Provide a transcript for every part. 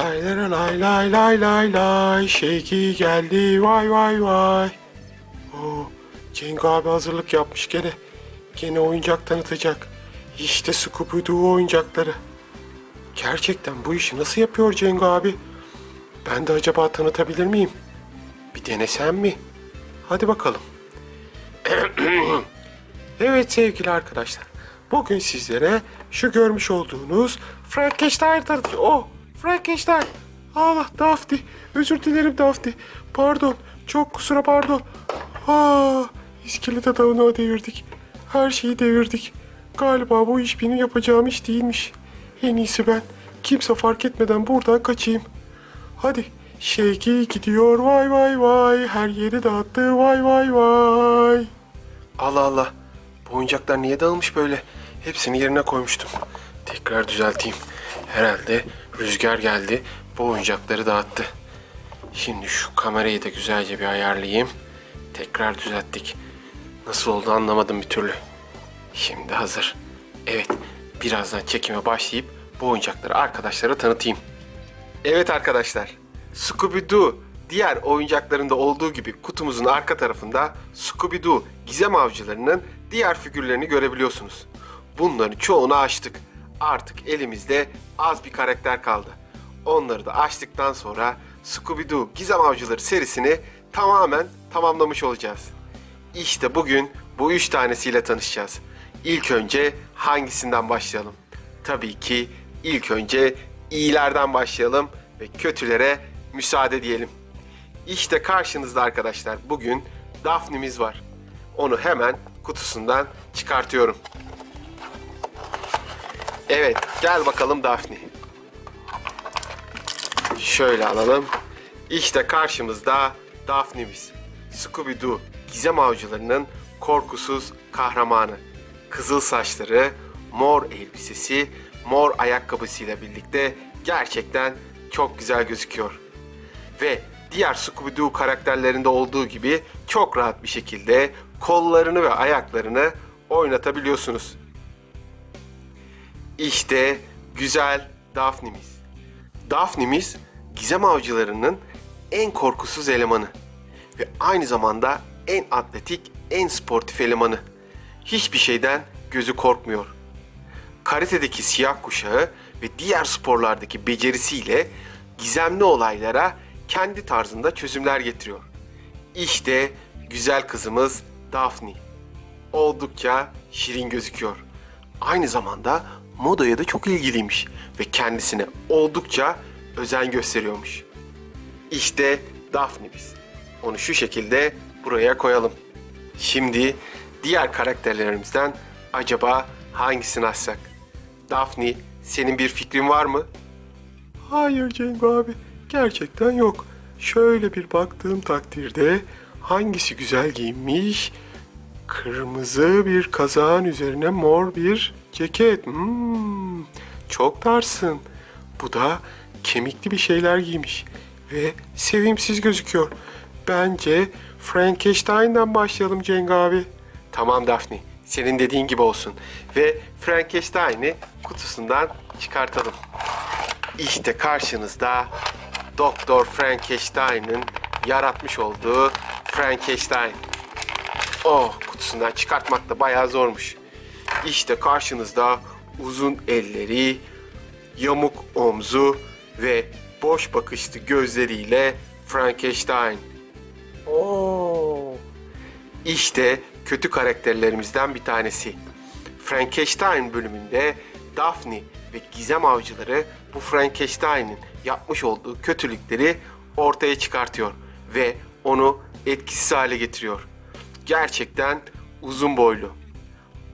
lay lay lay lay lay lay Şeki geldi vay vay vay. Oo, Cengo abi hazırlık yapmış gene. Gene oyuncak tanıtacak. İşte Scooby-Doo oyuncakları. Gerçekten bu işi nasıl yapıyor Cengo abi? Ben de acaba tanıtabilir miyim? Bir denesem mi? Hadi bakalım. evet sevgili arkadaşlar. Bugün sizlere şu görmüş olduğunuz Frankenstein tanıtacağım. Oh Frankenstein. Allah Daphne. Özür dilerim Daphne. Pardon. Çok kusura pardon. Aa, iskelet adamını devirdik. Her şeyi devirdik. Galiba bu iş benim yapacağım iş değilmiş. En iyisi ben kimse fark etmeden buradan kaçayım. Hadi Şeki gidiyor vay vay vay. Her yeri dağıttı vay vay vay. Allah Allah. Bu oyuncaklar niye dağılmış böyle? Hepsini yerine koymuştum. Tekrar düzelteyim. Herhalde rüzgar geldi. Bu oyuncakları dağıttı. Şimdi şu kamerayı da güzelce bir ayarlayayım. Tekrar düzelttik. Nasıl oldu anlamadım bir türlü. Şimdi hazır. Evet, birazdan çekime başlayıp bu oyuncakları arkadaşlara tanıtayım. Evet arkadaşlar, Scooby-Doo diğer oyuncaklarında olduğu gibi kutumuzun arka tarafında Scooby-Doo gizem avcılarının diğer figürlerini görebiliyorsunuz. Bunların çoğunu açtık. Artık elimizde az bir karakter kaldı. Onları da açtıktan sonra Scooby-Doo gizem avcıları serisini tamamen tamamlamış olacağız. İşte bugün bu üç tanesiyle tanışacağız. İlk önce hangisinden başlayalım? Tabii ki ilk önce iyilerden başlayalım ve kötülere müsaade diyelim. İşte karşınızda arkadaşlar bugün Daphne'miz var. Onu hemen kutusundan çıkartıyorum. Evet gel bakalım Daphne. Şöyle alalım. İşte karşımızda Daphne'miz. Scooby-Doo gizem avcılarının korkusuz kahramanı. Kızıl saçları, mor elbisesi, mor ayakkabısıyla birlikte gerçekten çok güzel gözüküyor. Ve diğer Scooby-Doo karakterlerinde olduğu gibi çok rahat bir şekilde kollarını ve ayaklarını oynatabiliyorsunuz. İşte güzel Daphne'miz. Daphne'miz gizem avcılarının en korkusuz elemanı ve aynı zamanda en atletik, en sportif elemanı. Hiçbir şeyden gözü korkmuyor. Karate'deki siyah kuşağı ve diğer sporlardaki becerisiyle gizemli olaylara kendi tarzında çözümler getiriyor. İşte güzel kızımız Daphne. Oldukça şirin gözüküyor. Aynı zamanda modaya da çok ilgiliymiş ve kendisine oldukça özen gösteriyormuş. İşte Daphne'miz. Onu şu şekilde buraya koyalım. Şimdi diğer karakterlerimizden acaba hangisini açsak? Daphne, senin bir fikrin var mı? Hayır Cengo abi, gerçekten yok. Şöyle bir baktığım takdirde hangisi güzel giyinmiş? Kırmızı bir kazağın üzerine mor bir ceket. Hmm, çok tarsın. Bu da kemikli bir şeyler giymiş ve sevimsiz gözüküyor. Bence Frankenstein'dan başlayalım Cenk abi. Tamam Daphne, senin dediğin gibi olsun. Ve Frankenstein'i kutusundan çıkartalım. İşte karşınızda Doktor Frankenstein'ın yaratmış olduğu Frankenstein. Oh, kutusundan çıkartmak da bayağı zormuş. İşte karşınızda uzun elleri, yamuk omzu ve boş bakışlı gözleriyle Frankenstein. Oo. İşte kötü karakterlerimizden bir tanesi. Frankenstein bölümünde Daphne ve gizem avcıları bu Frankenstein'in yapmış olduğu kötülükleri ortaya çıkartıyor ve onu etkisiz hale getiriyor. Gerçekten uzun boylu.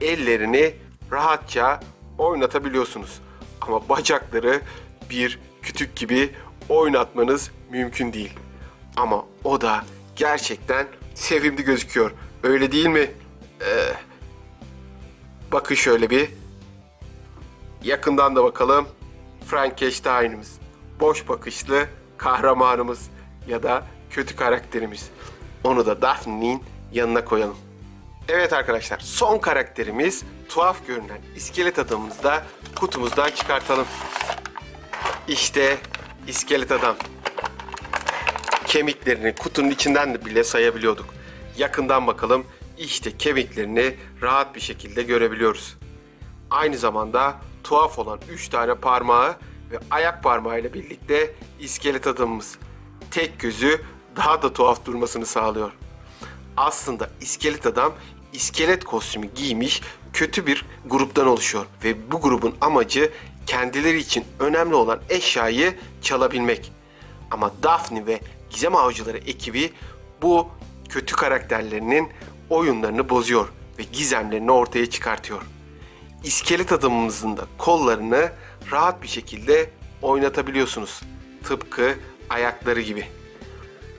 Ellerini rahatça oynatabiliyorsunuz. Ama bacakları bir kütük gibi oynatmanız mümkün değil. Ama o da gerçekten sevimli gözüküyor. Öyle değil mi? Ee, bakın şöyle bir. Yakından da bakalım. Frankenstein'imiz. Boş bakışlı kahramanımız ya da kötü karakterimiz. Onu da Daphne'nin yanına koyalım. Evet arkadaşlar son karakterimiz tuhaf görünen iskelet adamımızı da kutumuzdan çıkartalım. İşte iskelet adam. Kemiklerini kutunun içinden de bile sayabiliyorduk. Yakından bakalım işte kemiklerini rahat bir şekilde görebiliyoruz. Aynı zamanda tuhaf olan 3 tane parmağı ve ayak parmağıyla birlikte iskelet adamımız. Tek gözü daha da tuhaf durmasını sağlıyor. Aslında iskelet adam iskelet kostümü giymiş kötü bir gruptan oluşuyor ve bu grubun amacı kendileri için önemli olan eşyayı çalabilmek. Ama Daphne ve Gizem Avcıları ekibi bu kötü karakterlerinin oyunlarını bozuyor ve gizemlerini ortaya çıkartıyor. İskelet adamımızın da kollarını rahat bir şekilde oynatabiliyorsunuz. Tıpkı ayakları gibi.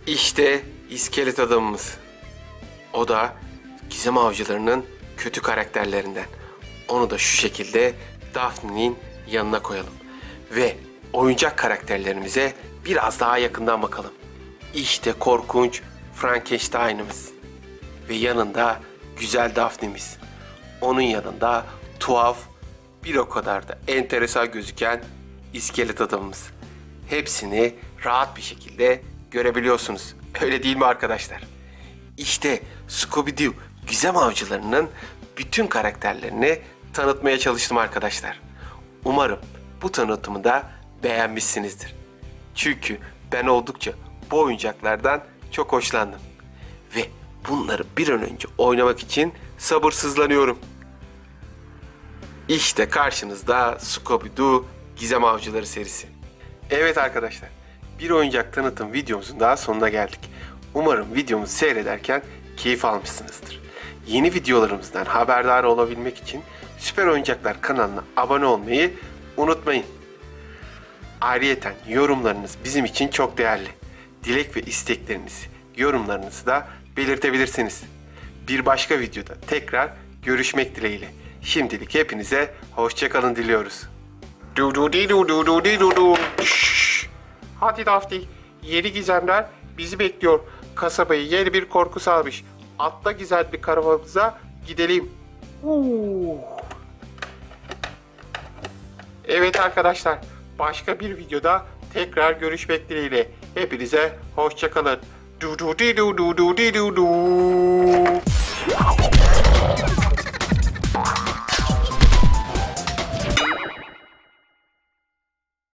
İşte iskelet adamımız. O da gizem avcılarının kötü karakterlerinden. Onu da şu şekilde Daphne'nin yanına koyalım. Ve oyuncak karakterlerimize biraz daha yakından bakalım. İşte korkunç Frankenstein'ımız. Ve yanında güzel Daphne'miz. Onun yanında tuhaf, bir o kadar da enteresan gözüken iskelet adamımız. Hepsini rahat bir şekilde görebiliyorsunuz. Öyle değil mi arkadaşlar? İşte Scooby-Doo gizem avcılarının bütün karakterlerini tanıtmaya çalıştım arkadaşlar. Umarım bu tanıtımı da beğenmişsinizdir. Çünkü ben oldukça bu oyuncaklardan çok hoşlandım. Ve bunları bir an önce oynamak için sabırsızlanıyorum. İşte karşınızda Scooby-Doo Gizem Avcıları serisi. Evet arkadaşlar, bir oyuncak tanıtım videomuzun daha sonuna geldik. Umarım videomuzu seyrederken keyif almışsınızdır. Yeni videolarımızdan haberdar olabilmek için Süper Oyuncaklar kanalına abone olmayı unutmayın. Ayrıyeten yorumlarınız bizim için çok değerli. Dilek ve isteklerinizi, yorumlarınızı da belirtebilirsiniz. Bir başka videoda tekrar görüşmek dileğiyle. Şimdilik hepinize hoşçakalın diliyoruz. Du du di du du du di du du. Hadi Dafti, yeni gizemler bizi bekliyor. Kasabayı yeni bir korku salmış. Atla güzel bir karavanımıza gidelim. Uuu. Evet arkadaşlar, başka bir videoda tekrar görüşmek dileğiyle. Hepinize hoşçakalın. Du du di du du du di du du.